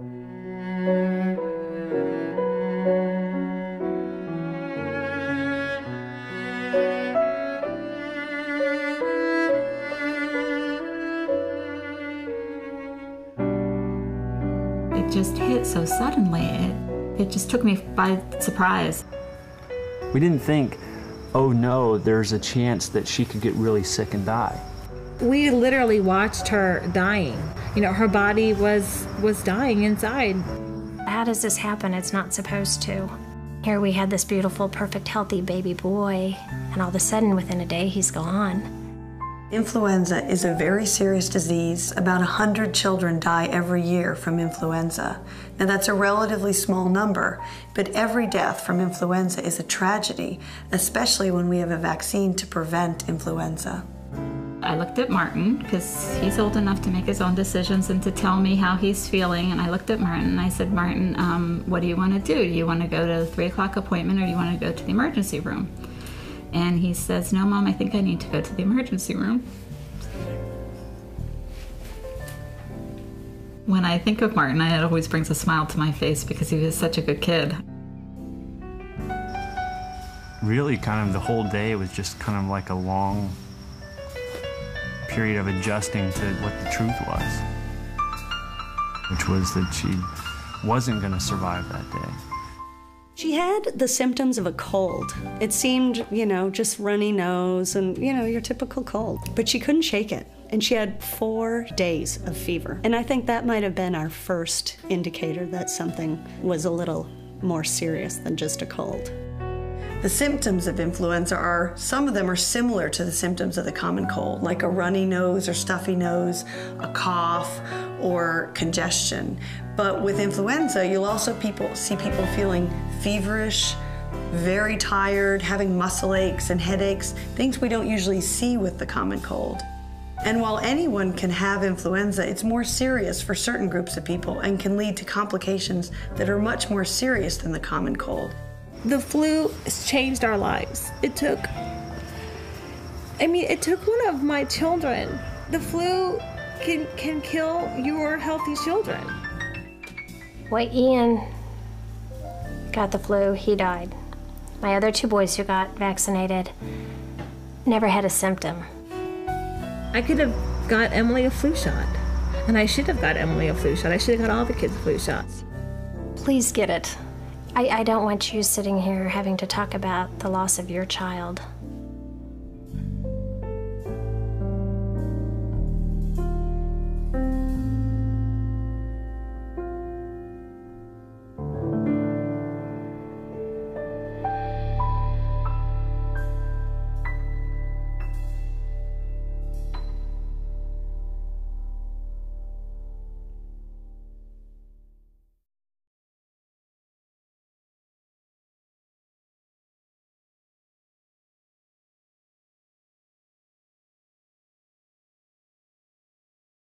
It just hit so suddenly. It, it just took me by surprise. We didn't think, oh no, there's a chance that she could get really sick and die. We literally watched her dying. You know, her body was was dying inside. How does this happen? It's not supposed to. Here we had this beautiful, perfect, healthy baby boy, and all of a sudden, within a day, he's gone. Influenza is a very serious disease. About 100 children die every year from influenza. Now, that's a relatively small number, but every death from influenza is a tragedy, especially when we have a vaccine to prevent influenza. I looked at Martin because he's old enough to make his own decisions and to tell me how he's feeling. And I looked at Martin and I said, Martin, um, what do you want to do? Do you want to go to the three o'clock appointment or do you want to go to the emergency room? And he says, No, Mom, I think I need to go to the emergency room. When I think of Martin, it always brings a smile to my face because he was such a good kid. Really, kind of the whole day was just kind of like a long period of adjusting to what the truth was, which was that she wasn't going to survive that day. She had the symptoms of a cold. It seemed, you know, just runny nose and, you know, your typical cold. But she couldn't shake it. And she had four days of fever. And I think that might have been our first indicator that something was a little more serious than just a cold. The symptoms of influenza are, some of them are similar to the symptoms of the common cold, like a runny nose or stuffy nose, a cough, or congestion. But with influenza, you'll also people see people feeling feverish, very tired, having muscle aches and headaches, things we don't usually see with the common cold. And while anyone can have influenza, it's more serious for certain groups of people and can lead to complications that are much more serious than the common cold. The flu changed our lives. It took, I mean, it took one of my children. The flu can, can kill your healthy children. Well, Ian got the flu, he died. My other two boys who got vaccinated never had a symptom. I could have got Emily a flu shot, and I should have got Emily a flu shot. I should have got all the kids flu shots. Please get it. I, I don't want you sitting here having to talk about the loss of your child.